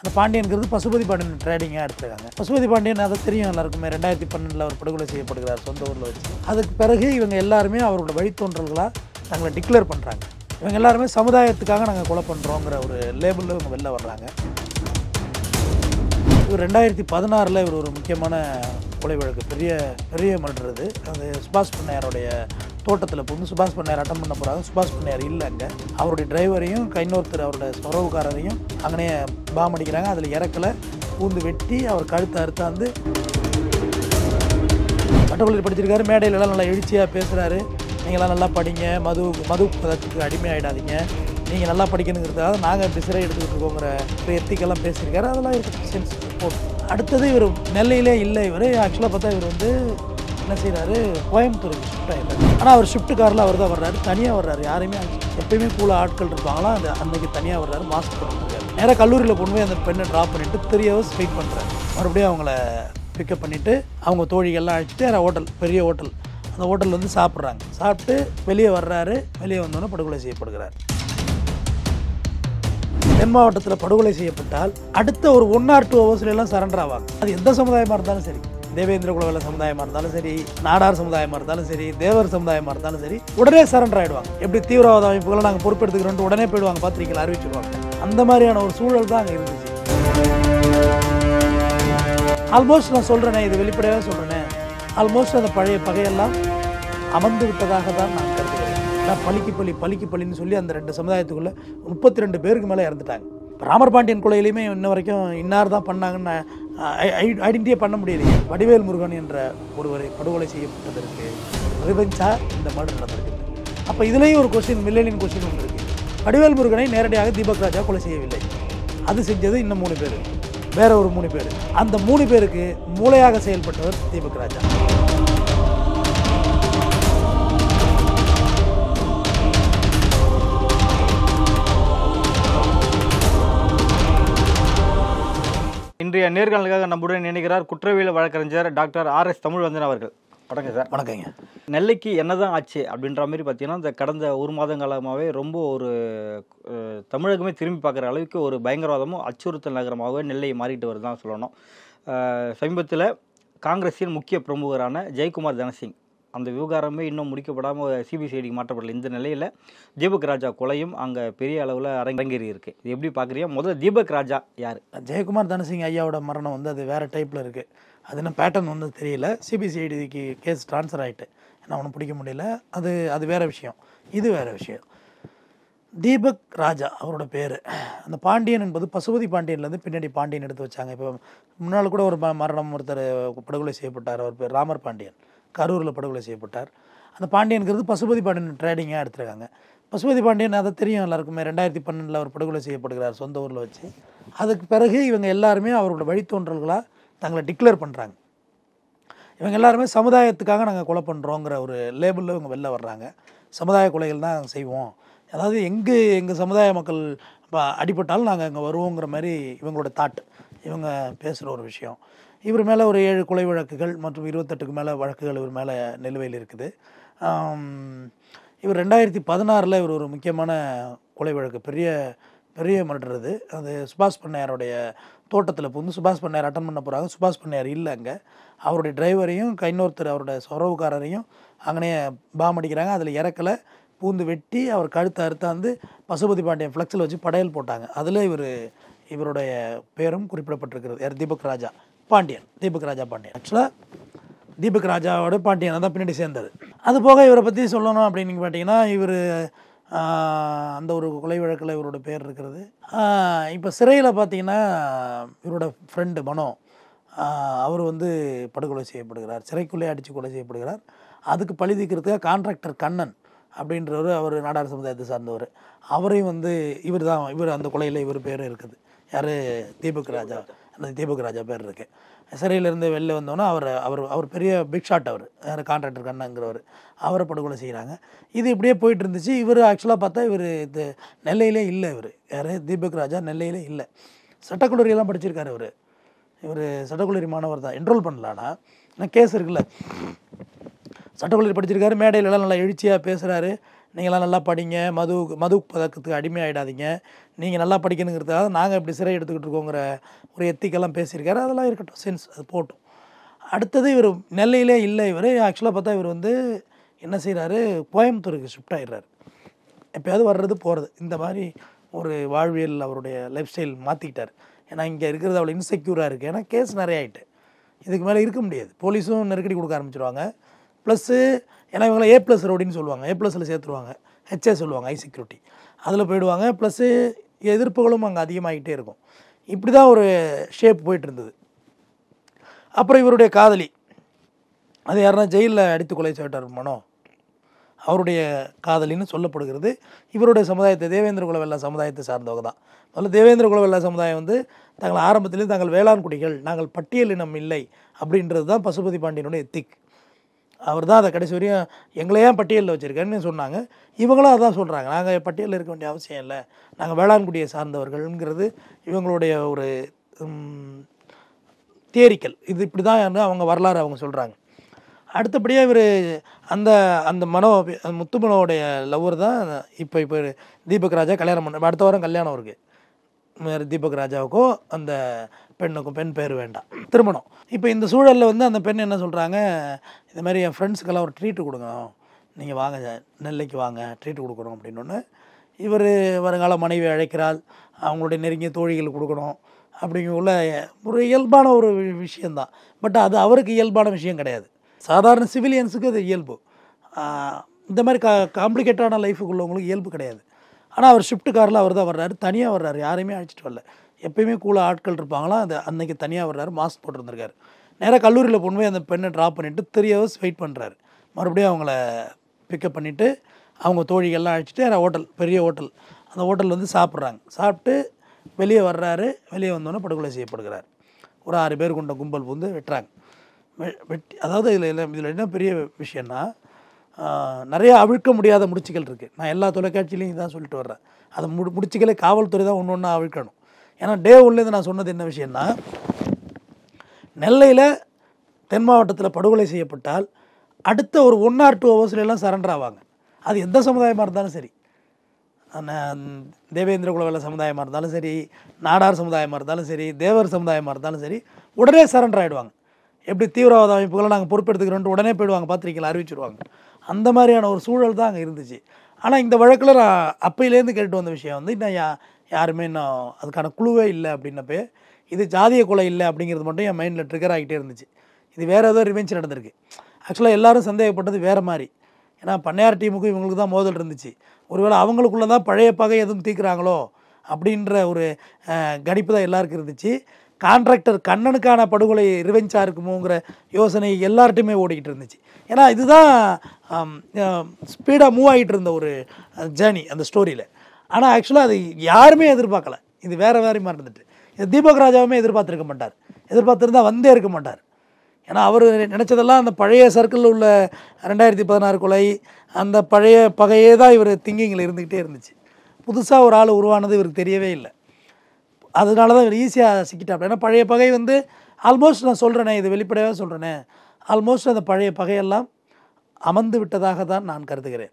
அந்த பாண்டியன்கிறது பசுபதி பாண்டியன் ட்ரேடிங்காக எடுத்துருக்காங்க. பசுபதி பாண்டியன் அதை தெரியும் எல்லாருக்குமே. ரெண்டாயிரத்தி பன்னெண்டில் அவர் படுகொலை செய்யப்படுகிறார் சொந்த ஊரில் வச்சு. அதுக்கு பிறகு இவங்க எல்லாருமே அவரோட வழித்தோன்றல்களாக தங்களை டிக்ளேர் பண்ணுறாங்க இவங்க எல்லாருமே சமுதாயத்துக்காக நாங்கள் கொலை பண்ணுறோங்கிற ஒரு லேபிளில் இவங்க வெளில வர்றாங்க. இவர் ரெண்டாயிரத்தி பதினாறில் இவர் ஒரு முக்கியமான கொலை வழக்கு பெரிய பெரிய மர்டர் இது அது சுபாஷ் பண்ணையாருடைய தோட்டத்தில் புகுந்து சுபாஷ் பண்ணையார் அட்டன் பண்ண போகிறாங்க சுபாஷ் பண்ணையார் இல்லை அங்கே. அவருடைய டிரைவரையும் இன்னொருத்தர் அவருடைய உறவுக்காரரையும் அங்கனே பாம் அடிக்கிறாங்க. அதில் இறக்கலை பூந்து வெட்டி அவர் கழுத்தை அறுத்தாந்து பட்டக்கல்லூரி படிச்சிருக்காரு. மேடையிலலாம் நல்லா எழுச்சியாக பேசுகிறாரு நீங்களாம் நல்லா படிங்க. மது மது பதத்துக்கு அடிமையாயிடாதீங்க. நீங்கள் நல்லா படிக்கணுங்கிறதுக்காக நாங்கள் இப்படி சிறை எடுத்துக்கிட்டு இருக்கோங்கிற எத்திக்கெல்லாம் பேசியிருக்காரு. அதெல்லாம் இருக்குது சென்ஸ் போட்டு அடுத்தது இவர் நெல்லையிலே இல்லை இவர். ஆக்சுவலாக பார்த்தா இவர் வந்து என்ன செய்கிறாரு கோயம்புத்தூருக்கு ஷிஃப்ட் ஆகிடுறாரு ஆனால் அவர் ஷிஃப்ட் காரில் அவர் தான் வர்றாரு. தனியாக வர்றாரு. யாரையுமே எப்பயுமே கூட ஆட்கள் இருப்பாங்களா? அந்த அன்னைக்கு தனியாக வர்றாரு. மாஸ்க் போட்டுருக்காரு நேராக கல்லூரியில் கொண்டு போய் அந்த பெண்ணை ட்ராப் பண்ணிவிட்டு த்ரீ ஹவர்ஸ் வெயிட் பண்ணுறாரு மறுபடியும் அவங்கள பிக்கப் பண்ணிவிட்டு அவங்க தோழிகள்லாம் அழைச்சிட்டு வேறு ஹோட்டல் பெரிய ஹோட்டல் அந்த ஹோட்டலில் வந்து சாப்பிட்றாங்க. சாப்பிட்டு வெளியே வர்றாரு. வெளியே வந்தோன்னே படுகொலை செய்யப்படுகிறார். தென் மாவட்டத்தில் படுகொலை செய்யப்பட்டால் அடுத்த ஒரு ஒன் ஆர் டூ ஹவர்ஸ்ல எல்லாம் சரண்டர் ஆவாங்க. அது எந்த சமுதாயமாக இருந்தாலும் சரி. தேவேந்திர குலவேல சமுதாயமாக இருந்தாலும் சரி நாடார் சமுதாயமாக இருந்தாலும் சரி தேவர் சமுதாயமாக இருந்தாலும் சரி உடனே சரண்டர் ஆயிடுவாங்க. எப்படி தீவிரவாத அமைப்புகளை நாங்கள் பொறுப்பெடுத்துக்கிறோம் உடனே போயிடுவாங்க பத்திரிக்கையில் அறிவிச்சிருவாங்க. அந்த மாதிரியான ஒரு சூழல் தான் அங்கே இருந்துச்சு. ஆல்மோஸ்ட் நான் சொல்கிறேனே இது வெளிப்படையாக சொல்கிறேனே ஆல்மோஸ்ட் அந்த பழைய பகையெல்லாம் அமர்ந்து விட்டதாக தான் நான் கருதுகிறேன் பலிக்கு பலி பலிக்கு பலின்னு சொல்லி அந்த ரெண்டு சமுதாயத்துக்குள்ள முப்பத்தி ரெண்டு பேருக்கு மேலே இறந்துட்டாங்க. ராமர் பாண்டியன் கொலையிலையுமே இன்ன வரைக்கும் இன்னார் தான் பண்ணாங்கன்னு ஐடென்டிஃபை பண்ண முடியலையே. வடிவேல் முருகன் என்ற ஒருவரை படுகொலை செய்யப்பட்டதற்கு ரிவெஞ்சா இந்த மர்டர் நடந்திருக்கு அப்போ இதுலேயும் ஒரு கொஸ்டின் மில்லேனியன் கொஸ்டின் ஒன்று இருக்குது வடிவேல் முருகனை நேரடியாக தீபக் ராஜா கொலை செய்யவில்லை. அது செஞ்சது இன்னும் மூணு பேர். வேற ஒரு மூணு பேர். அந்த மூணு பேருக்கு மூளையாக செயல்பட்டவர் தீபக் ராஜா. இன்றைய நேர்காணலுக்காக நம்முடன் நினைக்கிறார் குற்றவியல் வழக்கறிஞர் டாக்டர் ஆர் எஸ் தமிழ்வந்தன் அவர்கள். வணக்கம் சார். வணக்கங்க. நெல்லைக்கு என்னதான் ஆச்சு அப்படின்ற மாதிரி பார்த்தீங்கன்னா இந்த கடந்த ஒரு மாதம் காலமாகவே ரொம்ப ஒரு தமிழகமே திரும்பி பார்க்குற அளவுக்கு ஒரு பயங்கரவாதமும் அச்சுறுத்தல் நகரமாகவே நெல்லை மாறிட்டு வருதுதான் சொல்லணும். சமீபத்தில் காங்கிரஸின் முக்கிய பிரமுகரான ஜெயக்குமார் தனசிங் அந்த விவகாரமே இன்னும் முடிக்கப்படாமல் சிபிசிஐடிக்கு மாற்றப்படல. இந்த நிலையில் தீபக் ராஜா கொலையும் அங்கே பெரிய அளவில் அரங்கேறி இருக்கு இது எப்படி பார்க்குறீங்க முதல்ல தீபக் ராஜா யார்? ஜெயக்குமார் தனசிங் ஐயாவோட மரணம் வந்து அது வேறு டைப்பில் இருக்குது அது என்ன பேட்டர்ன் வந்து தெரியல. சிபிசிஐடிக்கு கேஸ் ட்ரான்ஸ்ஃபர் ஆகிட்டு ஏன்னா ஒன்று பிடிக்க முடியல. அது அது வேறு விஷயம். இது வேறு விஷயம். தீபக் ராஜா அவரோட பேர். அந்த பாண்டியன் என்பது பசுபதி பாண்டியன்லேருந்து பின்னாடி பாண்டியன் எடுத்து வச்சாங்க. இப்போ முன்னால் கூட ஒரு ம- மரணம் ஒருத்தர் படுகொலை செய்யப்பட்டார். அவர் பேர் ராமர் பாண்டியன். கரூரில் படுகொலை செய்யப்பட்டார். அந்த பாண்டியன்கிறது பசுபதி பாண்டியன் ட்ரேடிங்காக எடுத்துருக்காங்க. பசுபதி பாண்டியன் அதை தெரியும் எல்லாருக்குமே. ரெண்டாயிரத்தி பன்னெண்டில் அவர் படுகொலை செய்யப்படுகிறார் சொந்த ஊரில் வச்சு. அதுக்கு பிறகு இவங்க எல்லாருமே அவரோட வழித்தோன்றல்களாக தங்களை டிக்ளேர் பண்ணுறாங்க இவங்க எல்லாருமே சமுதாயத்துக்காக நாங்கள் கொலை பண்ணுறோங்கிற ஒரு லேபிளில் இவங்க வெளில வர்றாங்க. சமுதாய கொலைகள் தான் நாங்கள் செய்வோம். அதாவது எங்கே எங்கள் சமுதாய மக்கள் இப்போ அடிபட்டாலும் நாங்கள் இங்கே வருவோங்கிற மாதிரி இவங்களோட தாட் இவங்க பேசுகிற ஒரு விஷயம். இவர் மேலே ஒரு ஏழு கொலை வழக்குகள் மற்றும் இருபத்தெட்டுக்கு மேலே வழக்குகள் இவர் மேலே நிலுவையில் இருக்குது. இவர் ரெண்டாயிரத்தி பதினாறில் இவர் ஒரு முக்கியமான கொலை வழக்கு பெரிய பெரிய மர்டர் அது. அது சுபாஷ் பண்ணையாருடைய தோட்டத்தில் புகுந்து சுபாஷ் பண்ணையார் அட்டன் பண்ண போகிறாங்க சுபாஷ் பண்ணையார் இல்லை அங்கே. அவருடைய டிரைவரையும் இன்னொருத்தர் அவருடைய உறவுக்காரரையும் அங்கனே பாம் அடிக்கிறாங்க. அதில் இறக்கலை பூந்து வெட்டி அவர் கழுத்தை அறுத்தாந்து பசுபதி பாண்டியன் ஃப்ளெக்ஸில் வச்சு படையல் போட்டாங்க. அதில் இவர் இவருடைய பேரும் குறிப்பிடப்பட்டிருக்கிறது. யார்? தீபக் ராஜா. பாண்டியன் தீபக் ராஜா பாண்டியன். ஆக்சுவலாக தீபக் ராஜாவோட பாண்டியன் தான் பின்னாடி சேர்ந்தது அது போக இவரை பற்றி சொல்லணும் அப்படின்னு பார்த்தீங்கன்னா இவர் அந்த ஒரு கொலை வழக்கில் இவரோட பேர் இருக்கிறது. இப்போ சிறையில் பார்த்தீங்கன்னா இவரோட ஃப்ரெண்டு மனோ அவர் வந்து படுகொலை செய்யப்படுகிறார். சிறைக்குள்ளே அடித்து கொலை செய்யப்படுகிறார். அதுக்கு பழி தீர்க்கிறதுக்காக கான்ட்ராக்டர் கண்ணன் அப்படின்றவர் அவர் நாடார் சமுதாயத்தை சார்ந்தவர். அவரையும் வந்து இவர் தான் இவர் அந்த கொலையில் இவர் பேர் இருக்குது. யார்? தீபக் ராஜா. அந்த தீபக் ராஜா பேர் இருக்கு. சிறையிலேருந்து வெளில வந்தோன்னே அவர் அவர் அவர் பெரிய பிக் ஷாட் அவர். யார் கான்ட்ராக்டர் கண்ணங்கிறவர். அவரை படுகொலை செய்கிறாங்க இது இப்படியே போயிட்டு இருந்துச்சு இவர் ஆக்சுவலாக பார்த்தா இவர் இது நெல்லையிலே இல்லை இவர். யார்? தீபக் ராஜா நெல்லையிலே இல்லை. சட்டக்கல்லூரியெல்லாம் படிச்சிருக்காரு இவர். இவர் சட்டக்கல்லூரி மாணவர் தான். என்ரோல் பண்ணலான்னா ஆனால் கேஸ் இருக்குல்ல. சட்டக்கல்லூரி படிச்சிருக்காரு. மேடையிலலாம் நல்லா எழுச்சியாக பேசுகிறாரு நீங்களாம் நல்லா படிங்க மது மது பதக்கத்துக்கு அடிமையாயிடாதீங்க. நீங்கள் நல்லா படிக்கணுங்கிறதுக்காக நாங்கள் இப்படி சிறை எடுத்துக்கிட்டு இருக்கோங்கிற ஒரு எத்திக்கெல்லாம் பேசியிருக்காரு. அதெல்லாம் இருக்கட்டும் சென்ஸ் அது போட்டும். அடுத்தது இவர் நெல்லையிலே இல்லை இவர். ஆக்சுவலாக பார்த்தா இவர் வந்து என்ன செய்கிறாரு கோயம்புத்தூருக்கு ஷிஃப்ட் ஆயிடுறாரு. எப்பயாவது வர்றது போகிறது இந்த மாதிரி ஒரு வாழ்வியல் அவருடைய லைஃப் ஸ்டைல் மாற்றிக்கிட்டார் ஏன்னா இங்கே இருக்கிறது அவ்வளோ இன்செக்யூராக இருக்குது ஏன்னா கேஸ் நிறைய ஆயிட்டு. இதுக்கு மேலே இருக்க முடியாது. போலீஸும் நெருக்கடி கொடுக்க ஆரம்பிச்சிருவாங்க. ப்ளஸ்ஸு ஏன்னா இவங்கள ஏ ப்ளஸ் ரோடின்னு சொல்லுவாங்க. ஏ ப்ளஸில் சேர்த்துருவாங்க. ஹெச்ஏ சொல்லுவாங்க ஐ செக்யூரிட்டி அதில் போயிடுவாங்க. ப்ளஸ்ஸு எதிர்ப்புகளும் அங்கே அதிகமாகிட்டே இருக்கும். இப்படி தான் ஒரு ஷேப் போயிட்டு இருந்தது அப்புறம் இவருடைய காதலி. அது யாருன்னா ஜெயிலில் அடித்து கொலை செய்யட்டார் மனோ. அவருடைய காதலின்னு சொல்லப்படுகிறது. இவருடைய சமுதாயத்தை தேவேந்திர குலவெல்லா சமுதாயத்தை சார்ந்தவங்க தான். முதல்ல தேவேந்திர குலவெல்லா சமுதாயம் வந்து தாங்கள் ஆரம்பத்திலே தாங்கள் வேளாண் குடிகள் நாங்கள் பட்டியலினம் இல்லை அப்படின்றது தான் பசுபதி பாண்டியனுடைய எத்திக் அவர் தான் அதை கடைசி வரையும் எங்களையே பட்டியலில் வச்சுருக்கேன்னு சொன்னாங்க. இவங்களும் அதான் சொல்கிறாங்க நாங்கள் பட்டியலில் இருக்க வேண்டிய அவசியம் இல்லை. நாங்கள் வேளாண்குடியை சார்ந்தவர்கள்ங்கிறது இவங்களுடைய ஒரு தியரிக்கல் இது இப்படி தான் அவங்க வரலாறு அவங்க சொல்கிறாங்க அடுத்தபடியாக இவர் அந்த அந்த மனோ முத்து முத்துமனோடைய லவ்வர் தான் இப்போ இப்போ தீபக் ராஜா கல்யாணம் பண்ண அடுத்த வாரம் கல்யாணம் இருக்குது தீபக் ராஜாவுக்கும் அந்த பெண்ணுக்கும் பெண் பேர் வேண்டாம். திருமணம். இப்போ இந்த சூழலில் வந்து அந்த பெண் என்ன சொல்கிறாங்க இந்த மாதிரி என் ஃப்ரெண்ட்ஸுக்கெல்லாம் ஒரு ட்ரீட்டு கொடுக்கணும் நீங்கள் வாங்க நெல்லைக்கு வாங்க ட்ரீட்டு கொடுக்கணும் அப்படின்னு இவர் வருங்கால மனைவி அழைக்கிறாள். அவங்களுடைய நெருங்கிய தோழிகள் கொடுக்கணும் அப்படிங்குள்ள ஒரு இயல்பான ஒரு விஷயந்தான் பட் அது அவருக்கு இயல்பான விஷயம் கிடையாது. சாதாரண சிவிலியன்ஸுக்கு அது இயல்பு. இந்த மாதிரி கா காம்ப்ளிகேட்டான லைஃபுக்கு உள்ளவங்களுக்கு இயல்பு கிடையாது. ஆனால் அவர் ஷிஃப்ட் காரில் அவர் தான் வர்றாரு. தனியாக வர்றாரு. யாரையுமே அழைச்சிட்டு வரல. எப்பயுமே கூட ஆட்கள் இருப்பாங்களா? அந்த அன்னைக்கு தனியாக வர்றாரு மாஸ்க் போட்டிருந்திருக்காரு. நேராக கல்லூரியில் கொண்டு போய் அந்த பெண்ணை ட்ராப் பண்ணிவிட்டு த்ரீ ஹவர்ஸ் வெயிட் பண்ணுறாரு மறுபடியும் அவங்கள பிக்கப் பண்ணிவிட்டு அவங்க தோழிகள்லாம் அழைச்சிட்டு ஹோட்டல் பெரிய ஹோட்டல் அந்த ஹோட்டலில் வந்து சாப்பிட்றாங்க. சாப்பிட்டு வெளியே வர்றாரு. வெளியே வந்தோன்னே படுகொலை செய்யப்படுகிறார். ஒரு ஆறு பேர் கொண்ட கும்பல் வந்து வெட்டுறாங்க. வெ- வெட்டி அதாவது இதில் இதில் என்ன பெரிய விஷயம்னா நிறையா நிறைய அவிழ்க்க முடியாத முடிச்சுகள் இருக்குது நான் எல்லா தொலைக்காட்சியிலையும் இதான் சொல்லிட்டு வர்றேன். அதை முடி முடிச்சுகளே காவல்துறை தான் ஒன்று ஒன்றா அவிழ்க்கணும். ஏன்னா டே ஒன்லேருந்து நான் சொன்னது என்ன விஷயம்னா நெல்லையில் தென் மாவட்டத்தில் படுகொலை செய்யப்பட்டால் அடுத்த ஒரு ஒன் ஆர் டூ ஹவர்ஸ்லாம் சரண்டர் ஆவாங்க. அது எந்த சமுதாயமாக இருந்தாலும் சரி. தேவேந்திர குலவேல சமுதாயமாக இருந்தாலும் சரி நாடார் சமுதாயமாக இருந்தாலும் சரி தேவர் சமுதாயமாக இருந்தாலும் சரி உடனே சரண்டர் ஆகிடுவாங்க எப்படி தீவிரவாத அமைப்புகளை நாங்கள் பொறுப்பெடுத்துக்கிறோன்ட்டு உடனே போயிடுவாங்க. பார்த்துருக்கீங்களா அறிவிச்சிருவாங்க. அந்த மாதிரியான ஒரு சூழல் தான் அங்கே இருந்துச்சு. ஆனால் இந்த வழக்கில் நான் அப்பையிலேருந்து கேட்டு வந்த விஷயம் வந்து இன்னும் யாருமே நான் அதுக்கான குழுவே இல்லை அப்படின்னப்பே இது ஜாதிய கொலை இல்லை அப்படிங்கிறது மட்டும் என் மைண்டில் ட்ரிகர் ஆகிட்டே இருந்துச்சு. இது வேறு ஏதோ ரிவெஞ்ச் நடந்திருக்கு. ஆக்சுவலாக எல்லாரும் சந்தேகப்பட்டது வேறு மாதிரி. ஏன்னா பண்ணையார் டீமுக்கும் இவங்களுக்கு தான் மோதல் இருந்துச்சு. ஒருவேளை அவங்களுக்குள்ள தான் பழைய பகை எதுவும் தீர்க்குறாங்களோ அப்படின்ற ஒரு கணிப்பு தான் எல்லாருக்கும் இருந்துச்சு. கான்ட்ராக்டர் கண்ணனுக்கான படுகொலை ரிவெஞ்சாக இருக்குமோங்கிற யோசனை எல்லார்ட்டையுமே ஓடிக்கிட்டு இருந்துச்சு. ஏன்னா இதுதான் ஸ்பீடாக மூவ் ஆகிட்டு இருந்த ஒரு ஜேர்னி அந்த ஸ்டோரியில் ஆனால் ஆக்சுவலாக அது யாருமே எதிர்பார்க்கல. இது வேறு வேறு மாதிரி இருந்துட்டு இது தீபக் ராஜாவுமே எதிர்பார்த்துருக்க மாட்டார். எதிர்பார்த்துருந்தா வந்தே இருக்க மாட்டார். ஏன்னா அவர் நினச்சதெல்லாம் அந்த பழைய சர்க்கிளில் உள்ள ரெண்டாயிரத்தி பதினாறு கொலை அந்த பழைய பகையே தான் இவர் திங்கிங்கில் இருந்துக்கிட்டே இருந்துச்சு. புதுசாக ஒரு ஆள் உருவானது இவருக்கு தெரியவே இல்லை. அதனால தான் இவர் ஈஸியாக சிக்கிட்டாப்ல. ஏன்னா பழைய பகை வந்து ஆல்மோஸ்ட் நான் சொல்கிறேனே இது வெளிப்படையாக சொல்கிறேனே ஆல்மோஸ்ட் அந்த பழைய பகையெல்லாம் அமர்ந்து விட்டதாக தான் நான் கருதுகிறேன்.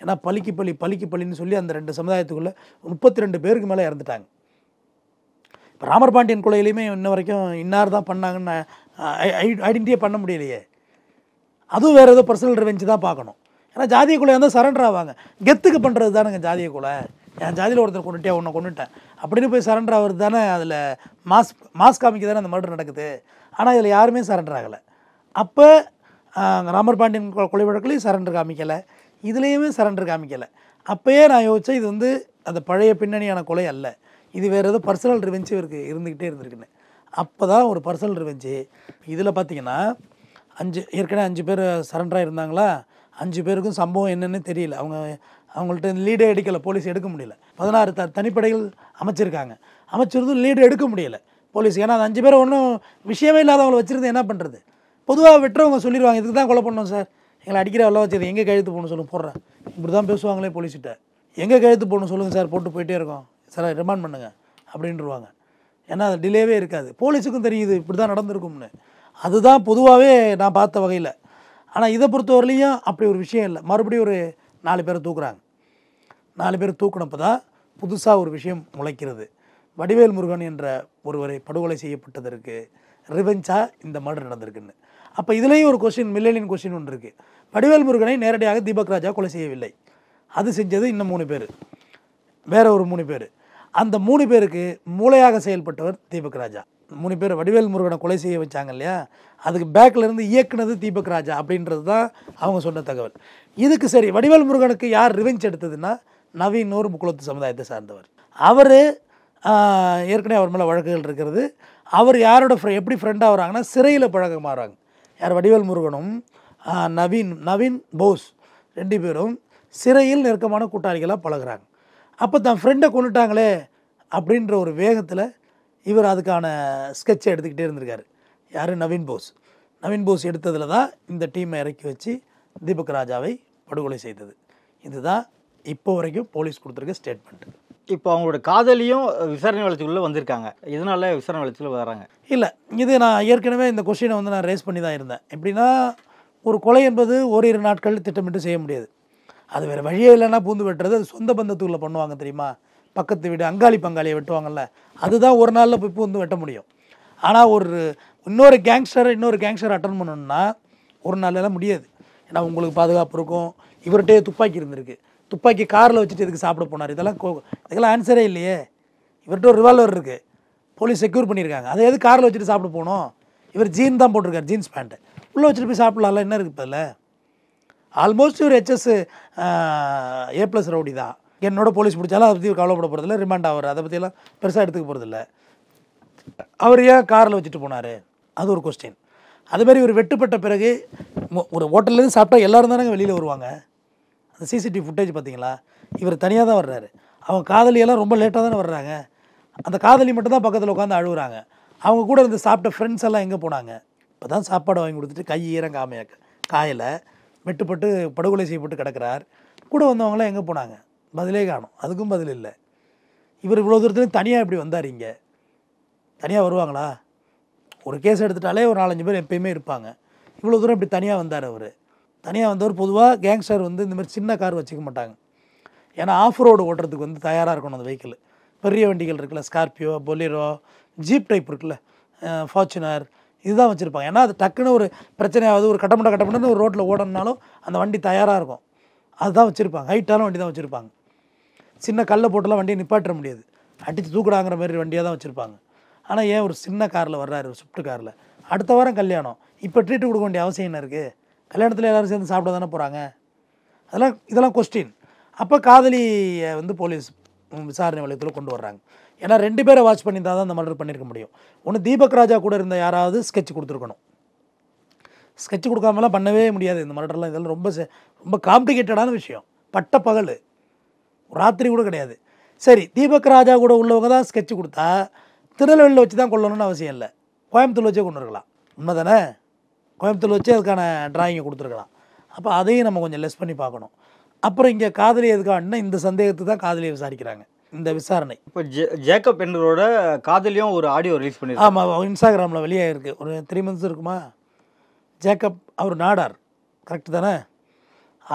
ஏன்னா பலிக்கு பலி பலிக்கு பலின்னு சொல்லி அந்த ரெண்டு சமுதாயத்துக்குள்ளே முப்பத்தி ரெண்டு பேருக்கு மேலே இறந்துட்டாங்க. இப்போ ராமர் பாண்டியன் கொலையிலையுமே இன்ன வரைக்கும் இன்னார் தான் பண்ணாங்கன்னு ஐடென்டிஃபை பண்ண முடியலையே. அதுவும் வேறு ஏதோ பர்சனல் ரிவெஞ்சு தான் பார்க்கணும். ஏன்னா ஜாதிய கொலை வந்து சரண்டர் ஆவாங்க. கெத்துக்கு பண்ணுறது தானுங்க ஜாதிய கொலை. என் ஜாதியில் ஒருத்தர் கொண்டுட்டே ஒன்று கொண்டுட்டேன் அப்படின்னு போய் சரண்டர் ஆகிறது தானே அதில் மாஸ் மாஸ் காமிக்க தானே அந்த மர்டர் நடக்குது. ஆனால் இதில் யாருமே சரண்டர் ஆகலை. அப்போ ராமர் பாண்டியன் கொலை வழக்குலையும் சரண்டர் காமிக்கலை. இதுலேயுமே சரண்டர் காமிக்கலை. அப்போயே நான் யோசித்தேன் இது வந்து அந்த பழைய பின்னணியான கொலை அல்ல. இது வேறு ஏதோ பர்சனல் ரிவெஞ்சு இவருக்கு இருந்துக்கிட்டே இருந்திருக்குன்னு. அப்போ தான் ஒரு பர்சனல் ரிவெஞ்சு இதில் பார்த்தீங்கன்னா அஞ்சு ஏற்கனவே அஞ்சு பேர் சரண்டராக இருந்தாங்களா அஞ்சு பேருக்கும் சம்பவம் என்னன்னு தெரியல. அவங்க அவங்கள்ட்ட லீடே எடுக்கலை போலீஸ் எடுக்க முடியல. பதினாறு த தனிப்படைகள் அமைச்சிருக்காங்க. அமைச்சிருந்தும் லீடு எடுக்க முடியல போலீஸ் ஏன்னா அந்த அஞ்சு பேர் ஒன்றும் விஷயமே இல்லாதவங்களை வச்சுருந்து என்ன பண்ணுறது பொதுவாக வெட்டுறவங்க சொல்லிடுவாங்க இதுக்கு தான் கொலை பண்ணோம் சார். எங்களை அடிக்கிற எல்லாம் வச்சது எங்கே கழுத்து போகணும் சொல்லுங்கள் போடுறேன் இப்படி தான் பேசுவாங்களே போலீஸ்கிட்ட. எங்கே கழுத்து போகணும் சொல்லுங்கள் சார் போட்டு போயிட்டே இருக்கோம். சார் ரிமாண்ட் பண்ணுங்கள் அப்படின்ருவாங்க ஏன்னா அது டிலேவே இருக்காது. போலீஸுக்கும் தெரியுது இப்படி தான் நடந்திருக்கும்னு. அதுதான் பொதுவாகவே நான் பார்த்த வகையில். ஆனால் இதை பொறுத்தவரையிலையும் அப்படி ஒரு விஷயம் இல்லை. மறுபடியும் ஒரு நாலு பேரை தூக்குறாங்க. நாலு பேர் தூக்குனப்போ தான் புதுசாக ஒரு விஷயம் முளைக்கிறது. வடிவேல் முருகன் என்ற ஒருவரை படுகொலை செய்யப்பட்டதற்கு ரிவெஞ்சாக இந்த மர்டர் நடந்திருக்குன்னு. அப்போ இதுலேயும் ஒரு கொஸ்டின் மில்லேனியன் கொஸ்டின் ஒன்று இருக்குது வடிவேல் முருகனை நேரடியாக தீபக் ராஜா கொலை செய்யவில்லை. அது செஞ்சது இன்னும் மூணு பேர். வேற ஒரு மூணு பேர். அந்த மூணு பேருக்கு மூளையாக செயல்பட்டவர் தீபக் ராஜா. மூணு பேர் வடிவேல் முருகனை கொலை செய்ய வச்சாங்க இல்லையா? அதுக்கு பேக்கில் இருந்து இயக்குனது தீபக் ராஜா அப்படின்றது தான் அவங்க சொன்ன தகவல். இதுக்கு சரி வடிவேல் முருகனுக்கு யார் ரிவெஞ்ச் எடுத்ததுன்னா நவீன் ஒரு முக்குளத்து சமுதாயத்தை சார்ந்தவர். அவர் ஏற்கனவே அவர் மேலே வழக்குகள் இருக்கிறது. அவர் யாரோட ஃப்ரெ எப்படி ஃப்ரெண்டாக வராங்கன்னா சிறையில் பழக மாறாங்க. யார்? வடிவேல் முருகனும் நவீன் நவீன் போஸ் ரெண்டு பேரும் சிறையில் நெருக்கமான கூட்டாளிகளாக பழகுறாங்க. அப்போ தான் ஃப்ரெண்டை கொண்டுட்டாங்களே அப்படின்ற ஒரு வேகத்தில் இவர் அதுக்கான ஸ்கெட்சை எடுத்துக்கிட்டே இருந்திருக்காரு. யார்? நவீன் போஸ். நவீன் போஸ் எடுத்ததில் தான் இந்த டீமை இறக்கி வச்சு தீபக் ராஜாவை படுகொலை செய்தது. இதுதான் இப்போ வரைக்கும் போலீஸ் கொடுத்துருக்க ஸ்டேட்மெண்ட்டு இப்போ அவங்களோட காதலியும் விசாரணை வளர்ச்சிக்குள்ளே வந்திருக்காங்க. இதனால விசாரணை வளர்ச்சியில் வராங்க? இல்லை இது நான் ஏற்கனவே இந்த கொஷினை வந்து நான் ரேஸ் பண்ணி தான் இருந்தேன். எப்படின்னா ஒரு கொலை என்பது ஓரிரு நாட்கள் திட்டமிட்டு செய்ய முடியாது. அது வேறு வழியே இல்லைன்னா பூந்து வெட்டுறது. அது சொந்த பந்தத்துக்குள்ளே பண்ணுவாங்க தெரியுமா? பக்கத்து வீடு அங்காளி பங்காளியை வெட்டுவாங்கல்ல. அதுதான் ஒரு நாளில் போய் பூந்து வெட்ட முடியும். ஆனால் ஒரு இன்னொரு கேங்ஸ்டரை இன்னொரு கேங்ஸ்டர் அட்டன் பண்ணணும்னா ஒரு நாளெல்லாம் முடியாது. ஏன்னா உங்களுக்கு பாதுகாப்பு இருக்கும். இவர்கிட்டயே துப்பாக்கி இருந்திருக்கு. துப்பாக்கி காரில் வச்சுட்டு எதுக்கு சாப்பிட போனார்? இதெல்லாம் கோ- இதுக்கெல்லாம் ஆன்சரே இல்லையே. இவர்கிட்ட ஒரு ரிவால்வர் இருக்குது போலீஸ் செக்யூர் பண்ணியிருக்காங்க அதை எது காரில் வச்சுட்டு சாப்பிட போகணும் இவர் ஜீன் தான் போட்டிருக்கார் ஜீன்ஸ் பேண்ட்டு உள்ளே வச்சுட்டு போய் சாப்பிட்லாம்ல என்ன இருக்குது அதில்? ஆல்மோஸ்ட் இவர் ஹெச்எஸ் ஏ ப்ளஸ் ரவுடி தான். என்னோட போலீஸ் பிடிச்சாலும் அதை பற்றி கவலைப்பட போகிறதில்ல ரிமாண்ட் ஆவார். அதை பற்றியெல்லாம் பெருசாக எடுத்துக்க போகிறதில்ல அவர் ஏன் காரில் வச்சுட்டு போனார்? அது ஒரு கொஸ்டின் அதுமாரி இவர் வெட்டுப்பட்ட பிறகு ஒரு ஹோட்டல்லேருந்து சாப்பிட்டா எல்லோரும் தானே வெளியில் வருவாங்க? அந்த சிசிடிவி ஃபுட்டேஜ் பார்த்தீங்களா? இவர் தனியாக தான் வர்றாரு. அவங்க காதலியெல்லாம் ரொம்ப லேட்டாக தானே வர்றாங்க. அந்த காதலி மட்டும் தான் பக்கத்தில் உட்காந்து அழுகுறாங்க அவங்க கூட இருந்து சாப்பிட்ட ஃப்ரெண்ட்ஸ் எல்லாம் எங்கே போனாங்க? இப்போ தான் சாப்பாடு வாங்கி கொடுத்துட்டு கை ஈரம் காமையா காயில் வெட்டுப்பட்டு படுகொலை செய்யப்பட்டு கிடக்கிறார். கூட வந்தவங்களாம் எங்கே போனாங்க? பதிலே காணும். அதுக்கும் பதில் இல்லை. இவர் இவ்வளோ தூரத்துலேயும் தனியாக இப்படி வந்தார் இங்கே. தனியாக வருவாங்களா? ஒரு கேஸ் எடுத்துட்டாலே ஒரு நாலஞ்சு பேர் எப்பயுமே இருப்பாங்க. இவ்வளோ தூரம் இப்படி தனியாக வந்தார் அவர். தனியாக வந்தவர் பொதுவாக கேங்ஸ்டர் வந்து இந்த மாதிரி சின்ன கார் வச்சுக்க மாட்டாங்க. ஏன்னா ஆஃப் ரோடு ஓட்டுறதுக்கு வந்து தயாராக இருக்கணும் அந்த வெஹிக்கிள் பெரிய வண்டிகள் இருக்குல்ல ஸ்கார்பியோ பொலிரோ ஜீப் டைப் இருக்குல்ல ஃபார்ச்சுனர் இதுதான் வச்சுருப்பாங்க. ஏன்னா அது டக்குன்னு ஒரு பிரச்சனையாவது ஒரு கட்டமட்ட கட்டமட்டன்னு ஒரு ரோட்டில் ஓடணுனாலும் அந்த வண்டி தயாராக இருக்கும். அதுதான் வச்சுருப்பாங்க. ஹைட்டான வண்டி தான் வச்சுருப்பாங்க. சின்ன கல்லை போட்டுலாம் வண்டியை நிப்பாட்ட முடியாது. அடித்து தூக்கிடாங்கிற மாதிரி வண்டியாக தான் வச்சுருப்பாங்க. ஆனால் ஏன் ஒரு சின்ன காரில் வர்றாரு ஒரு ஸ்விஃப்ட் காரில்? அடுத்த வாரம் கல்யாணம். இப்போ ட்ரீட் கொடுக்க வேண்டிய அவசியம் என்ன இருக்குது கல்யாணத்தில் எல்லோரும் சேர்ந்து சாப்பிட தானே போகிறாங்க அதெல்லாம் இதெல்லாம் கொஸ்டின் அப்போ காதலியை வந்து போலீஸ் விசாரணை வளையத்தில் கொண்டு வர்றாங்க. ஏன்னா ரெண்டு பேரை வாட்ச் பண்ணியிருந்தா தான் அந்த மர்டர் பண்ணியிருக்க முடியும். ஒன்று தீபக் ராஜா கூட இருந்த யாராவது ஸ்கெட்ச் கொடுத்துருக்கணும். ஸ்கெட்ச் கொடுக்காமலாம் பண்ணவே முடியாது. இந்த மர்டர்லாம் இதெல்லாம் ரொம்ப ரொம்ப காம்ப்ளிகேட்டடான விஷயம். பட்ட பகல். ராத்திரி கூட கிடையாது. சரி தீபக் ராஜா கூட உள்ளவங்க தான் ஸ்கெட்ச் கொடுத்தா திருநெல்வேலியில் வச்சு தான் கொள்ளணும்னு அவசியம் இல்லை. கோயம்புத்தூர் வச்சே கொண்டு இருக்கலாம் உண்மை தானே கோயம்புத்தூர் வச்சே அதுக்கான டிராயிங்கை கொடுத்துருக்கலாம். அப்போ அதையும் நம்ம கொஞ்சம் லெஸ் பண்ணி பார்க்கணும். அப்புறம் இங்கே காதலி எதுக்காகனா இந்த சந்தேகத்துக்கு தான் காதலியை விசாரிக்கிறாங்க. இந்த விசாரணை. இப்போ ஜே ஜேக்கப் என்பவரோட காதலியும் ஒரு ஆடியோ ரிலீஸ் பண்ணியிருக்காங்க ஆமாம் இன்ஸ்டாகிராமில் வெளியாகிருக்கு ஒரு த்ரீ மந்த்ஸ் இருக்குமா? ஜேக்கப் அவர் நாடார். கரெக்டு தானே?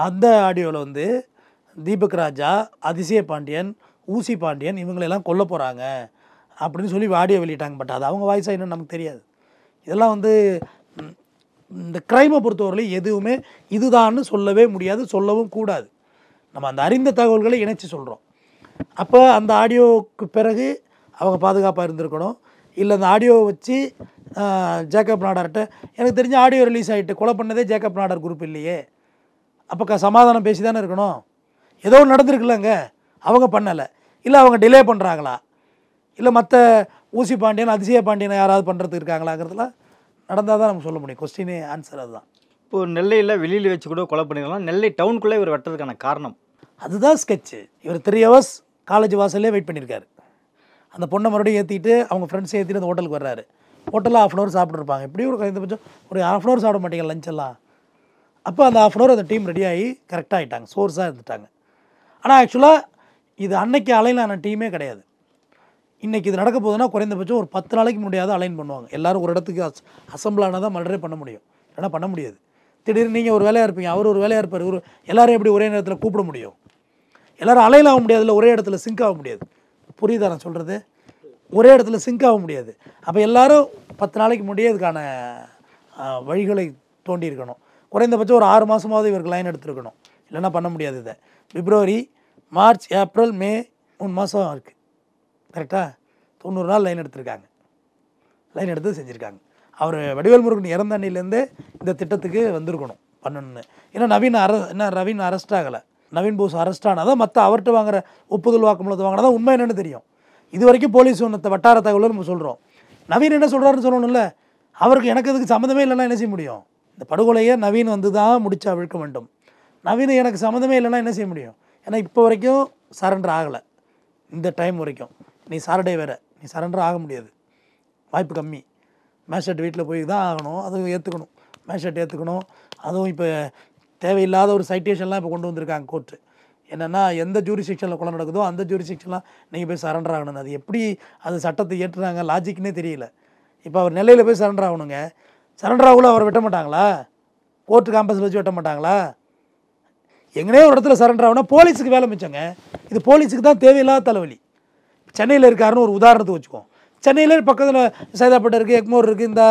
அந்த ஆடியோவில் வந்து தீபக் ராஜா அதிசய பாண்டியன் ஊசி பாண்டியன் இவங்களெல்லாம் கொல்ல போகிறாங்க அப்படின்னு சொல்லி ஆடியோ வெளியிட்டாங்க. பட் அது அவங்க வாய்ஸாக என்னன்னு நமக்கு தெரியாது. இதெல்லாம் வந்து இந்த க்ரைமை பொறுத்தவரையிலும் எதுவுமே இதுதான்னு சொல்லவே முடியாது சொல்லவும் கூடாது. நம்ம அந்த அறிந்த தகவல்களை இணைச்சி சொல்கிறோம் அப்போ அந்த ஆடியோவுக்கு பிறகு அவங்க பாதுகாப்பாக இருந்திருக்கணும். இல்லை அந்த ஆடியோவை வச்சு ஜேக்கப் நாடார்கிட்ட எனக்கு தெரிஞ்ச ஆடியோ ரிலீஸ் ஆகிட்டு கொலை பண்ணதே ஜேக்கப் நாடார் குரூப் இல்லையே. அப்போ க சமாதானம் பேசி தானே இருக்கணும். ஏதோ ஒன்று நடந்திருக்குல்லங்க. அவங்க பண்ணலை. இல்லை அவங்க டிலே பண்ணுறாங்களா இல்லை மற்ற ஊசி பாண்டியன் அதிசய பாண்டியன் யாராவது பண்ணுறதுக்கு இருக்காங்களாங்கிறதுலாம் நடந்தால் தான் நம்ம சொல்ல முடியும். கொஸ்டினே ஆன்சர் அதுதான். இப்போ நெல்லையில் வெளியில் வச்சு கூட கொலை பண்ணிருக்கலாம். நெல்லை டவுனுக்குள்ளே இவர் வெட்டுறதுக்கான காரணம்? அதுதான் ஸ்கெட்சு இவர் த்ரீ ஹவர்ஸ் காலேஜ் வாசல்லே வெயிட் பண்ணியிருக்காரு அந்த பொண்ணை மறுபடியும் ஏற்றிட்டு அவங்க ஃப்ரெண்ட்ஸ் ஏற்றிட்டு அந்த ஹோட்டலுக்கு வர்றாரு. ஹோட்டலில் ஹாஃப் அன் ஹவர் சாப்பிட்ருப்பாங்க எப்படியும் ஒரு குறைந்தபட்சம் ஒரு ஹாஃப் அன் ஹவர் சாப்பிட மாட்டீங்க லஞ்ச் எல்லாம்? அப்போ அந்த ஹாஃப் அன் ஹவர் அந்த டீம் ரெடி ஆகி கரெக்டாக ஆகிட்டாங்க சோர்ஸாக இருந்துட்டாங்க. ஆனால் ஆக்சுவலாக இது அன்னைக்கு அலைனான டீமே கிடையாது. இன்றைக்கி இது நடக்க போகுதுன்னா குறைந்தபட்சம் ஒரு பத்து நாளைக்கு முன்னாடியாவது அலைன் பண்ணுவாங்க. எல்லோரும் ஒரு இடத்துக்கு அஸ் அசம்பிள் ஆனால் தான் மல்டரே பண்ண முடியும். இல்லைன்னா பண்ண முடியாது. திடீர்னு நீங்கள் ஒரு வேலையாக இருப்பீங்க அவர் ஒரு வேலையாக இருப்பார் ஒரு எல்லோரும் எப்படி ஒரே நேரத்தில் கூப்பிட முடியும்? எல்லாரும் அலையில் ஆக முடியாதுல்ல ஒரே இடத்துல சிங்க் ஆக முடியாது. புரியுதா நான் சொல்கிறது ஒரே இடத்துல சிங்க் ஆக முடியாது. அப்போ எல்லோரும் பத்து நாளைக்கு முன்னாடியே இதுக்கான வழிகளை தோண்டி இருக்கணும். குறைந்தபட்சம் ஒரு ஆறு மாதமாவது இவருக்கு லைன் எடுத்துருக்கணும். இல்லைன்னா பண்ண முடியாது இதை. பிப்ரவரி மார்ச் ஏப்ரல் மே மூணு மாதம் இருக்குது கரெக்டாக தொண்ணூறு நாள் லைன் எடுத்திருக்காங்க. லைன் எடுத்து செஞ்சுருக்காங்க. அவர் வடிவேல் முருகன் இறந்த அன்னிலேருந்தே இந்த திட்டத்துக்கு வந்திருக்கணும் பண்ணணும்னு. ஏன்னா நவீன் அர என்ன நவீன் அரெஸ்ட் ஆகலை. நவீன் போஸ் அரெஸ்ட் ஆனால் தான் மற்ற அவர்கிட்ட வாங்குற ஒப்புதல் வாக்குமூலத்தை வாங்கினா தான் உண்மை என்னென்னு தெரியும். இது வரைக்கும் போலீஸ் ஒன்று வட்டார தகவலை நம்ம சொல்கிறோம் நவீன் என்ன சொல்கிறாருன்னு சொல்லணும்ல? அவருக்கு எனக்கு இதுக்கு சம்மந்தமே இல்லைன்னா என்ன செய்ய முடியும்? இந்த படுகொலையை நவீன் வந்து தான் முடிச்சா விழுக்க வேண்டும். நவீன் எனக்கு சம்மந்தமே இல்லைன்னா என்ன செய்ய முடியும்? ஏன்னா இப்போ வரைக்கும் சரண்டர் ஆகலை. இந்த டைம் வரைக்கும். நீ சாரடே வேறு. நீ சரண்டர் ஆக முடியாது. வாய்ப்பு கம்மி. மேஷட் வீட்டில் போய் தான் ஆகணும். அதுவும் ஏற்றுக்கணும் மேஷட் ஏற்றுக்கணும் அதுவும் இப்போ தேவையில்லாத ஒரு சைட்டேஷன்லாம் இப்போ கொண்டு வந்திருக்காங்க கோர்ட்டு என்னென்னா எந்த ஜூரி செக்ஷனில் கொலை நடக்குதோ அந்த ஜூரி செக்ஷன்லாம் நீங்கள் போய் சரண்டர் ஆகணும் அது எப்படி அது சட்டத்தை ஏற்றுறாங்க லாஜிக்னே தெரியல. இப்போ அவர் நெல்லையில் போய் சரண்டர் ஆகணுங்க. சரண்டர் ஆகல அவரை வெட்ட மாட்டாங்களா? கோர்ட்டு கேம்பஸில் வச்சு வெட்ட மாட்டாங்களா? எங்கனே ஒரு இடத்துல சரண்டர் ஆகணும் போலீஸுக்கு வேலை மிச்சங்க. இது போலீஸுக்கு தான் தேவையில்லாத தலைவலி. சென்னையில் இருக்காருன்னு ஒரு உதாரணத்துக்கு வச்சுக்கோம் சென்னையில் பக்கத்தில் சைதாப்பேட்டை இருக்குது எக்மோர் இருக்குது இந்த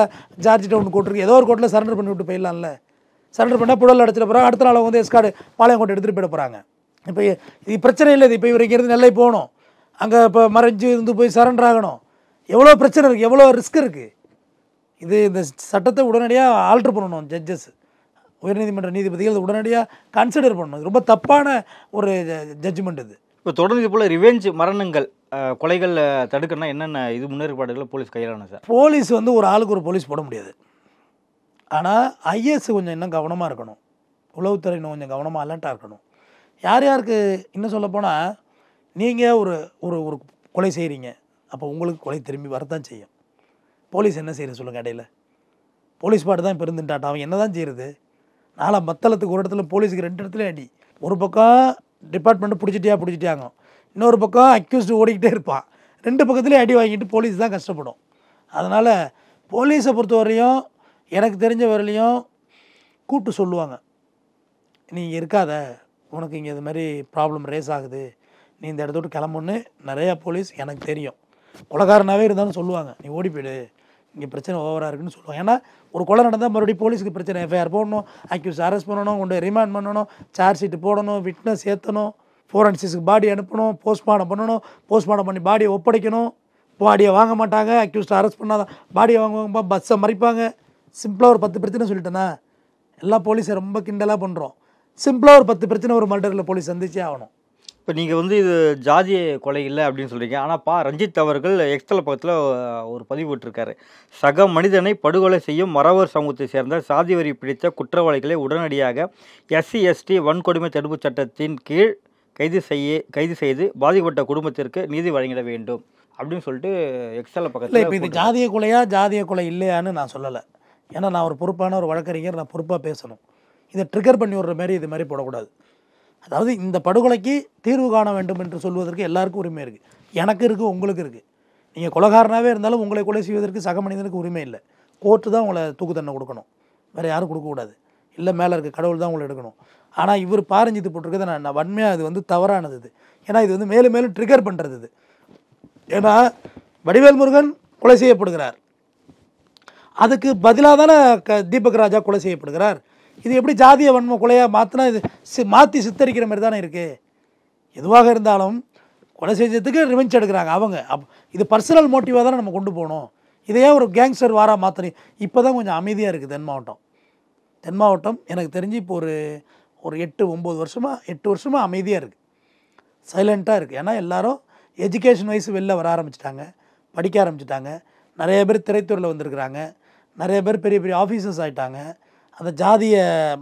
ஜார்ஜ் டவுன் கோர்ட் இருக்குது ஏதோ ஒரு கோர்ட்டில் சரண்டர் பண்ணி விட்டு போயிடலாம்ல. சரண்டர் பண்ணால் புழல் அடைச்சிட்டு போகிறாங்க அடுத்த நாள் வந்து எஸ்கார்டு பாளையங்கோட்டை எடுத்துகிட்டு போயிட போகிறாங்க இப்போ இது பிரச்சனை இல்லை இது. இப்போ இவர் இங்கேருந்து நெல்லை போகணும். அங்கே இப்போ மறைஞ்சு இருந்து போய் சரண்டர் ஆகணும். எவ்வளோ பிரச்சனை இருக்குது எவ்வளோ ரிஸ்க் இருக்குது இது இந்த சட்டத்தை உடனடியாக ஆல்டர் பண்ணணும் ஜட்ஜஸ் உயர்நீதிமன்ற நீதிபதிகள் உடனடியாக கன்சிடர் பண்ணணும். ரொம்ப தப்பான ஒரு ஜட்ஜ்மெண்ட் இது. இப்போ தொடர்ந்து இது போல் ரிவெஞ்ச் மரணங்கள். கொலைகள் தடுக்கணும்னா என்னென்ன இது முன்னேற்பாடுகளை போலீஸ் கையாளணும் சார்? போலீஸ் வந்து ஒரு ஆளுக்கு ஒரு போலீஸ் போட முடியாது. ஆனால் ஐஏஎஸ் கொஞ்சம் இன்னும் கவனமாக இருக்கணும். உளவுத்துறை இன்னும் கொஞ்சம் கவனமாக அலர்ட்டாக இருக்கணும். யார் யாருக்கு இன்னும் சொல்லப்போனால் நீங்கள் ஒரு ஒரு ஒரு கொலை செய்கிறீங்க அப்போ உங்களுக்கு கொலை திரும்பி வரத்தான் செய்யும். போலீஸ் என்ன செய்கிறது சொல்லுங்கள் இடையில? போலீஸ் பாட்டு தான் இப்போ அவன் என்ன தான் செய்கிறது நாளா மத்தளத்துக்கு ஒரு இடத்துல போலீஸுக்கு ரெண்டு இடத்துல அடி. ஒரு பக்கம் டிபார்ட்மெண்ட்டு பிடிச்சிட்டியா பிடிச்சிட்டியாங்க இன்னொரு பக்கம் அக்யூஸ்டு ஓடிக்கிட்டே இருப்பான். ரெண்டு பக்கத்துலேயும் அடி வாங்கிட்டு போலீஸ் தான் கஷ்டப்படும். அதனால் போலீஸை பொறுத்தவரையும் எனக்கு தெரிஞ்ச வரையிலையும் கூப்பிட்டு சொல்லுவாங்க. நீ இருக்காத. உனக்கு இங்கே இது மாதிரி ப்ராப்ளம் ரேஸ் ஆகுது. நீ இந்த இடத்த விட்டு கிளம்புன்னு நிறையா போலீஸ் எனக்கு தெரியும். கொலகாரனாகவே இருந்தாலும் சொல்லுவாங்க. நீ ஓடி போயிடு. இங்கே பிரச்சனை ஓவராக இருக்குன்னு சொல்லுவாங்க. ஏன்னா ஒரு கொலை நடந்தால் மறுபடியும் போலீஸுக்கு பிரச்சனை. எஃப்ஐஆர் போடணும். அக்யூஸ் அரெஸ்ட் பண்ணணும். கொண்டு ரிமாண்ட் பண்ணணும். சார்ஜ் ஷீட் போடணும். விட்னஸ் ஏற்றணும் ஃபோரன்சிஸ்க்கு பாடி அனுப்பணும் போஸ்ட்மார்ட்டம் பண்ணணும் போஸ்ட்மார்ட்டம் பண்ணி பாடியை ஒப்படைக்கணும். பாடியை வாங்க மாட்டாங்க அக்யூஸ்ட் அரெஸ்ட் பண்ணாதான் பாடியை வாங்குவாங்க பஸ்ஸை மறைப்பாங்க. சிம்பிளாக ஒரு பத்து பிரச்சனை சொல்லிட்டேன்னா எல்லா போலீஸை ரொம்ப கிண்டலாக பண்ணுறோம் சிம்பிளாக ஒரு பத்து பிரச்சனை ஒரு மர்டரில் போலீஸ் சந்திச்சே ஆகணும். இப்போ நீங்கள் வந்து இது ஜாதி கொலை இல்லை அப்படின்னு சொல்கிறீங்க ஆனால் பா. ரஞ்சித் அவர்கள் எக்ஸ்தல பக்கத்தில் ஒரு பதிவு விட்டுருக்காரு. சக மனிதனை படுகொலை செய்யும் மறவர் சமூகத்தை சேர்ந்த சாதி வரி பிடித்த குற்றவாளிகளை உடனடியாக எஸ்சி எஸ்டி வன்கொடுமை தடுப்புச் சட்டத்தின் கீழ் கைது செய்ய கைது செய்து பாதிக்கப்பட்ட குடும்பத்திற்கு நீதி வழங்கிட வேண்டும் அப்படின்னு சொல்லிட்டு எக்ஸ்தல இல்லை பக்கத்தில் இப்போ இது ஜாதிய கொலையா ஜாதிய கொலை இல்லையான்னு நான் சொல்லலை. ஏன்னா நான் ஒரு பொறுப்பான ஒரு வழக்கறிஞர் நான் பொறுப்பாக பேசணும். இதை ட்ரிகர் பண்ணி விடுற மாதிரி இது மாதிரி போடக்கூடாது. அதாவது இந்த படுகொலைக்கு தீர்வு காண வேண்டும் என்று சொல்வதற்கு எல்லாருக்கும் உரிமை இருக்குது எனக்கு இருக்குது உங்களுக்கு இருக்குது நீங்கள் கொலகாரனாகவே இருந்தாலும் உங்களை கொலை செய்வதற்கு சக மனிதனுக்கு உரிமை இல்லை. கோர்ட்டு தான் உங்களை தூக்கு தண்டனை கொடுக்கணும். வேறு யாரும் கொடுக்கக்கூடாது. இல்லை மேலே இருக்க கடவுள் தான் உங்களை எடுக்கணும். ஆனால் இவர் பாரஞ்சித்து போட்டிருக்கிறது நான் நான் வன்மையாக இது வந்து தவறானது இது. ஏன்னா இது வந்து மேலும் மேலும் ட்ரிகர் பண்ணுறது இது. ஏன்னா வடிவேல் முருகன் கொலை செய்யப்படுகிறார். அதுக்கு பதிலாக தானே க தீபக் ராஜா கொலை செய்யப்படுகிறார். இது எப்படி ஜாதிய வன்மை கொலையாக மாற்றினா இது சி மாற்றி சித்தரிக்கிற மாதிரி தானே இருக்குது எதுவாக இருந்தாலும் கொலை செஞ்சதுக்கு ரிவெஞ்ச் எடுக்கிறாங்க அவங்க. அப் இது பர்சனல் மோட்டிவாக தானே நம்ம கொண்டு போகணும். இதையே ஒரு கேங்ஸ்டர் வாராக மாற்றணும் இப்போ தான் கொஞ்சம் அமைதியாக இருக்குது தென் மாவட்டம். தென் மாவட்டம் எனக்கு தெரிஞ்சு இப்போ ஒரு ஒரு எட்டு ஒம்பது வருஷமாக எட்டு வருஷமாக அமைதியாக இருக்குது சைலண்ட்டாக இருக்குது ஏன்னா எல்லோரும் எஜுகேஷன் வைஸ் வெளில வர ஆரம்பிச்சிட்டாங்க. படிக்க ஆரம்பிச்சிட்டாங்க. நிறைய பேர் திரைத்துறையில் வந்திருக்கிறாங்க. நிறைய பேர் பெரிய பெரிய ஆஃபீஸர்ஸ் ஆகிட்டாங்க அந்த ஜாதிய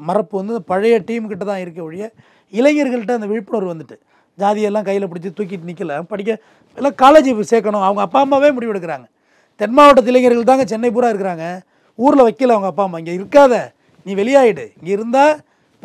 மரப்பு வந்து பழைய டீம் கிட்ட தான் இருக்க ஒழிய இளைஞர்கள்ட்ட அந்த விழிப்புணர்வு வந்துட்டு. ஜாதியெல்லாம் கையில் பிடிச்சி தூக்கிட்டு நிற்கல படிக்க எல்லாம் காலேஜ் சேர்க்கணும். அவங்க அப்பா அம்மாவே முடிவெடுக்கிறாங்க. தென் மாவட்டத்து இளைஞர்கள் தாங்க சென்னை பூரா இருக்கிறாங்க. ஊரில் வைக்கல அவங்க அப்பா அம்மா. இங்கே இருக்காத. நீ வெளியாயிடு. இங்கே இருந்தால்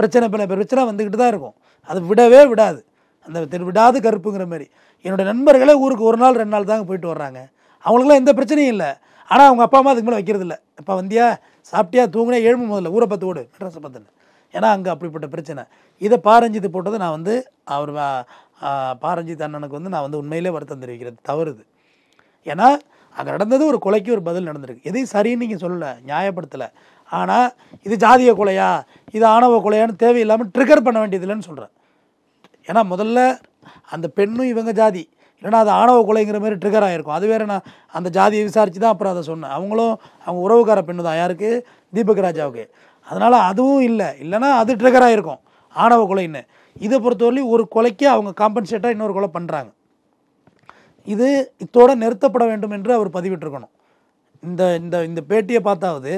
பிரச்சனை பல பிரச்சனை வந்துக்கிட்டு தான் இருக்கும். அது விடவே விடாது. அந்த விடாது கருப்புங்கிற மாதிரி என்னோடய நண்பர்களே ஊருக்கு ஒரு நாள் ரெண்டு நாள் தாங்க போயிட்டு வர்றாங்க. அவங்களுக்குலாம் எந்த பிரச்சனையும் இல்லை. ஆனால் அவங்க அப்பா அம்மா அதுக்கு மேலே வைக்கிறது இல்லை. இப்போ வந்தியா? சாப்பிட்டியா? தூங்கினா எழும்பு முதல்ல. ஊரை பார்த்து ஓடு. மெட்ராஸை பார்த்துன்னு ஏன்னா அங்கே அப்படிப்பட்ட பிரச்சனை. இதை பாரஞ்சித்து போட்டதை நான் வந்து அவர் பாரஞ்சித் அண்ணனுக்கு வந்து நான் வந்து உண்மையிலே வருத்தம் தெரிவிக்கிறது தவறுது. ஏன்னா அங்கே நடந்தது ஒரு கொலைக்கு ஒரு பதில் நடந்திருக்கு. எதையும் சரின்னு நீங்கள் சொல்லலை நியாயப்படுத்தலை. ஆனால் இது ஜாதிய கொலையா? இது ஆணவ கொலையான்னு தேவையில்லாமல் ட்ரிகர் பண்ண வேண்டியதில்லைன்னு சொல்கிறேன் ஏன்னா முதல்ல அந்த பெண்ணும் இவங்க ஜாதி. இல்லைன்னா அது ஆணவ கொலைங்கிற மாதிரி ட்ரிகர் ஆகிருக்கும் அது வேறு நான் அந்த ஜாதியை விசாரித்து தான் அப்புறம் அதை சொன்னேன். அவங்களும் அவங்க உறவுக்கார பெண்ணு தான். யாருக்கு? தீபக் ராஜாவுக்கு. அதனால் அதுவும் இல்லை. இல்லைன்னா அது ட்ரிகர் ஆகிருக்கும் ஆணவ கொலைன்னு. இதை பொறுத்தவரையிலும் ஒரு கொலைக்கு அவங்க காம்பன்சேட்டாக இன்னொரு கொலை பண்ணுறாங்க இது இத்தோடு நிறுத்தப்பட வேண்டும் என்று அவர் பதிவிட்டிருக்கணும். இந்த இந்த இந்த பேட்டியை பார்த்தாவது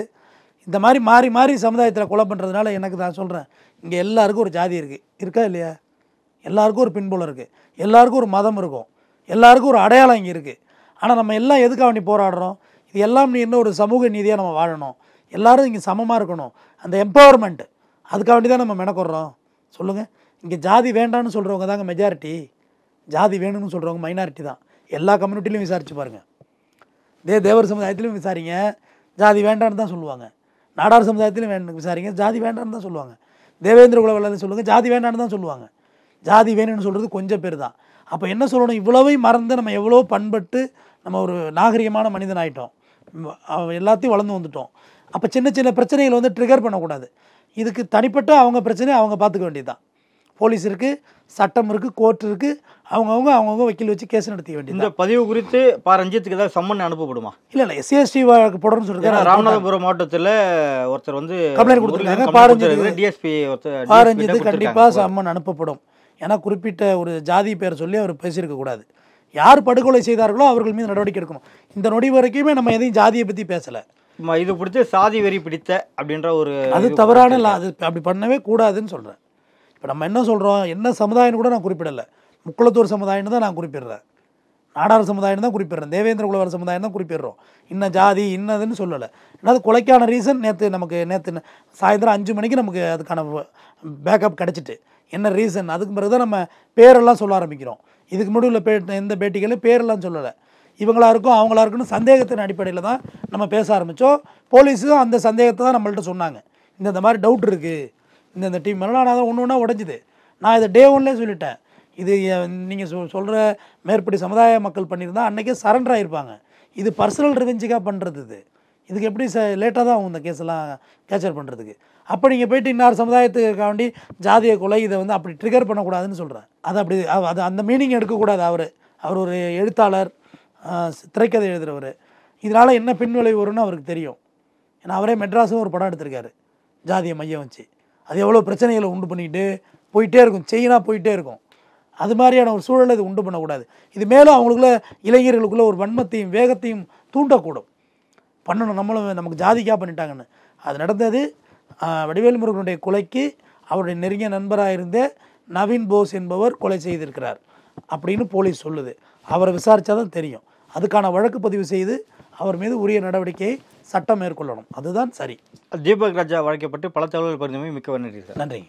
இந்த மாதிரி மாறி மாறி சமுதாயத்தில் கொலை பண்ணுறதுனால எனக்கு நான் சொல்கிறேன் இங்கே எல்லாருக்கும் ஒரு ஜாதி இருக்குது இருக்கா இல்லையா? எல்லாருக்கும் ஒரு பின்புலம் இருக்குது எல்லாருக்கும் ஒரு மதம் இருக்கும். எல்லாருக்கும் ஒரு அடையாளம் இங்கே இருக்குது ஆனால் நம்ம எல்லாம் எதுக்காக வேண்டி போராடுறோம்? இது எல்லாம் நீ இன்னும் ஒரு சமூக நீதியாக நம்ம வாழணும். எல்லோரும் இங்கே சமமாக இருக்கணும். அந்த எம்பவர்மெண்ட் அதுக்காக வேண்டி தான் நம்ம மெனக்கொடுறோம். சொல்லுங்கள் இங்கே ஜாதி வேண்டாம்னு சொல்கிறவங்க தாங்க மெஜாரிட்டி ஜாதி வேணும்னு சொல்கிறவங்க மைனாரிட்டி தான். எல்லா கம்யூனிட்டிலையும் விசாரிச்சு பாருங்கள் தே தேவர் சமுதாயத்திலையும் விசாரிங்க. ஜாதி வேண்டான்னு தான் சொல்லுவாங்க. நாடார் சமுதாயத்திலும் வேணும் விசாரிங்க. ஜாதி வேண்டான்னு தான் சொல்லுவாங்க. தேவேந்திர குலவெல்லாம் சொல்லுங்கள் ஜாதி வேண்டான்னு தான் சொல்லுவாங்க. ஜாதி வேணும்னு சொல்கிறது கொஞ்சம் பேர் தான். அப்போ என்ன சொல்லணும்? இவ்வளவையும் மறந்து நம்ம எவ்வளோ பண்பட்டு நம்ம ஒரு நாகரிகமான மனிதன் ஆகிட்டோம் எல்லாத்தையும் வளர்ந்து வந்துட்டோம். அப்போ சின்ன சின்ன பிரச்சனைகள் வந்து ட்ரிகர் பண்ணக்கூடாது. இதுக்கு தனிப்பட்ட அவங்க பிரச்சனையை அவங்க பார்த்துக்க வேண்டியதுதான். போலீஸ் இருக்குது சட்டம் இருக்குது கோர்ட் இருக்குது அவங்கவுங்க அவங்கவுங்க வக்கீல் வச்சு கேஸ் நடத்திக்க வேண்டியது இந்த பதிவு குறித்து பா. ரஞ்சித்துக்கு ஏதாவது சம்மன் அனுப்பப்படுமா? இல்லை இல்லை எஸ்சிஎஸ்டி வழக்கு போடணும்னு ஏன்னா சொல்லிருக்காரு ராமநாதபுரம் மாவட்டத்தில் ஒருத்தர் வந்து Complaint கொடுத்திருக்காங்க. பாரஞ்சித்துக்கு- டிஎஸ்பி ஒருத்தர் ஆரஞ்சித்து DSP கண்டிப்பாக சம்மன் அனுப்பப்படும். ஏன்னா குறிப்பிட்ட ஒரு ஜாதி பேர் சொல்லி அவர் பேசியிருக்க கூடாது. யார் படுகொலை செய்தார்களோ அவர்கள் மீது நடவடிக்கை எடுக்கணும். இந்த நொடி வரைக்குமே நம்ம எதையும் ஜாதியை பற்றி பேசலை. இது பிடிச்ச சாதி வெறி பிடித்த அப்படின்ற ஒரு அது தவறான அது அப்படி பண்ணவே கூடாதுன்னு சொல்கிறேன் இப்போ நம்ம என்ன சொல்கிறோம் என்ன சமுதாயம்னு கூட நான் குறிப்பிடலை. முக்குளத்தூர் சமுதாயம்னு தான் நான் குறிப்பிடுறேன். நாடார் சமுதாயம் தான் குறிப்பிடுறேன். தேவேந்திர குலவர் சமுதாயம் தான் குறிப்பிடுறோம். இன்ன ஜாதி இன்னதுன்னு சொல்லலை. என்னது கொலைக்கான ரீசன் நேற்று நமக்கு நேற்று சாயந்தரம் அஞ்சு மணிக்கு நமக்கு அதுக்கான பேக்கப் கிடச்சிட்டு. என்ன ரீசன் அதுக்கு பிறகு தான் நம்ம பேரெல்லாம் சொல்ல ஆரம்பிக்கிறோம். இதுக்கு முன்னாடி உள்ள பே எந்த பேட்டிகளும் பேரெல்லாம் சொல்லலை. இவங்களா இருக்கும் அவங்களா இருக்குன்னு சந்தேகத்தின் அடிப்படையில் தான் நம்ம பேச ஆரம்பித்தோம் போலீஸும் அந்த சந்தேகத்தை தான் நம்மள்ட்ட சொன்னாங்க. இந்த இந்த மாதிரி டவுட் இருக்குது இந்த இந்த டீம் எல்லாம் நான் ஒன்று ஒன்றா உடஞ்சிது. நான் இதை டே ஒன்லேயே சொல்லிட்டேன். இது நீங்கள் சொல் சொல்கிற மேற்படி சமுதாய மக்கள் பண்ணியிருந்தா அன்றைக்கே சரண்டர் ஆகிருப்பாங்க இது பர்சனல் ரிவெஞ்சிக்காக பண்ணுறது இது. இதுக்கு எப்படி ச லேட்டாக தான் ஆகும் இந்த கேஸெல்லாம் கேப்சர் பண்ணுறதுக்கு அப்போ நீங்கள் போயிட்டு இன்னார் சமுதாயத்துக்காண்டி ஜாதிய கொலை இதை வந்து அப்படி ட்ரிகர் பண்ணக்கூடாதுன்னு சொல்கிறேன் அது அப்படி அது அந்த மீனிங் எடுக்கக்கூடாது அவர். அவர் ஒரு எழுத்தாளர் திரைக்கதை எழுதுகிறவர் இதனால் என்ன பின்விளைவு வரும்னு அவருக்கு தெரியும். ஏன்னா அவரே மெட்ராஸும் ஒரு படம் எடுத்திருக்காரு. ஜாதிய மையம் வச்சு. அது எவ்வளோ பிரச்சனைகளை உண்டு பண்ணிக்கிட்டு போயிட்டே இருக்கும். செயினாக போயிட்டே இருக்கும். அது மாதிரியான ஒரு சூழலை இது உண்டு பண்ணக்கூடாது. இது மேலும் அவங்களுக்குள்ள இளைஞர்களுக்குள்ள ஒரு வன்மத்தையும் வேகத்தையும் தூண்டக்கூடும். பண்ணணும். நம்மளும் நமக்கு ஜாதிக்காக பண்ணிட்டாங்கன்னு. அது நடந்தது. வடிவேல் முருகனுடைய கொலைக்கு அவருடைய நெருங்கிய நண்பராக இருந்த நவீன் போஸ் என்பவர் கொலை செய்திருக்கிறார். அப்படின்னு போலீஸ் சொல்லுது. அவரை விசாரித்தா தான் தெரியும். அதுக்கான வழக்கு பதிவு செய்து அவர் மீது உரிய நடவடிக்கையை சட்டம் மேற்கொள்ளணும். அதுதான் சரி. தீபக் ராஜா வழக்கப்பட்டு பல தகவல்கள் பரிந்துமை மிக்க நன்றி சார். நன்றி